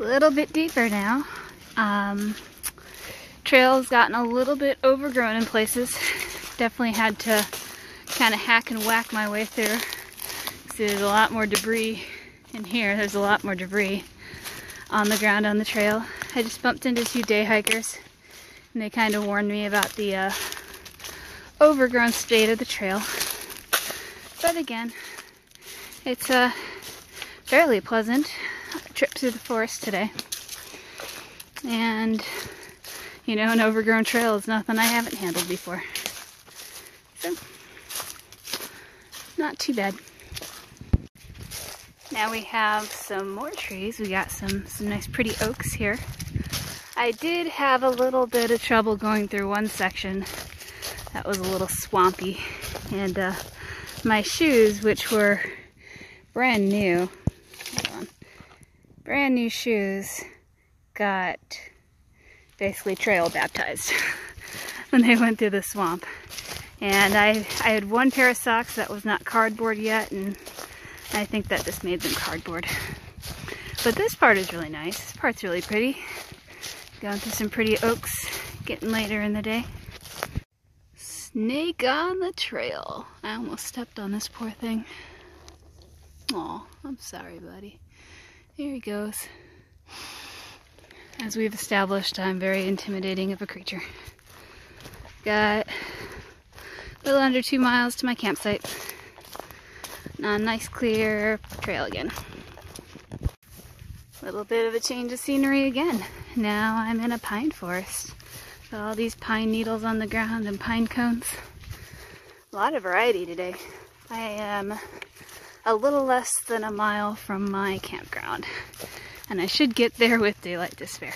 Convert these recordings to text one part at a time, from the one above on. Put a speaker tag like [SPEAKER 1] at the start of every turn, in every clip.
[SPEAKER 1] a little bit deeper now. Um, trail's gotten a little bit overgrown in places. Definitely had to kind of hack and whack my way through. See, there's a lot more debris in here. There's a lot more debris on the ground on the trail. I just bumped into two day hikers and they kind of warned me about the uh, overgrown state of the trail. But again, it's a fairly pleasant trip through the forest today. And, you know, an overgrown trail is nothing I haven't handled before. So, not too bad. Now we have some more trees. We got some, some nice pretty oaks here. I did have a little bit of trouble going through one section that was a little swampy. And uh, my shoes, which were brand new, brand new shoes, got basically trail baptized when they went through the swamp. And I, I had one pair of socks that was not cardboard yet, and I think that just made them cardboard. But this part is really nice. This part's really pretty. Going through some pretty oaks, getting later in the day. Snake on the trail. I almost stepped on this poor thing. Aw, I'm sorry, buddy. Here he goes. As we've established, I'm very intimidating of a creature. Got a little under two miles to my campsite. Now, a nice clear trail again. Little bit of a change of scenery again. Now I'm in a pine forest. Got all these pine needles on the ground and pine cones. A lot of variety today. I am a little less than a mile from my campground. And I should get there with daylight spare.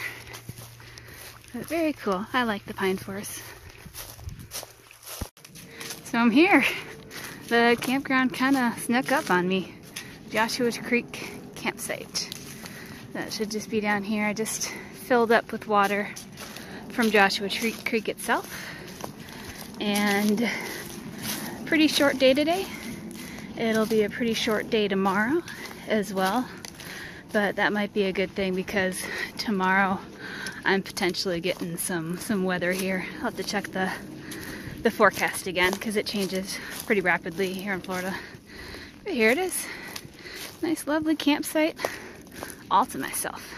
[SPEAKER 1] But very cool. I like the pine forest. So I'm here. The campground kind of snuck up on me. Joshua Creek campsite. That should just be down here. I just filled up with water from Joshua Creek itself. And pretty short day today. It'll be a pretty short day tomorrow as well. But that might be a good thing because tomorrow I'm potentially getting some, some weather here. I'll have to check the, the forecast again because it changes pretty rapidly here in Florida. But here it is. Nice lovely campsite all to myself.